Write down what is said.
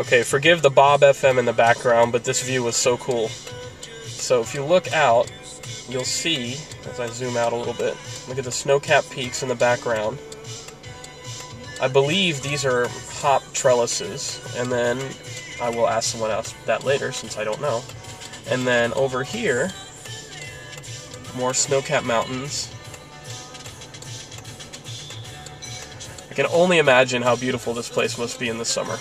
Okay, forgive the Bob FM in the background, but this view was so cool. So if you look out, you'll see, as I zoom out a little bit, look at the snow-capped peaks in the background. I believe these are hop trellises, and then I will ask someone else that later since I don't know. And then over here, more snow-capped mountains. I can only imagine how beautiful this place must be in the summer.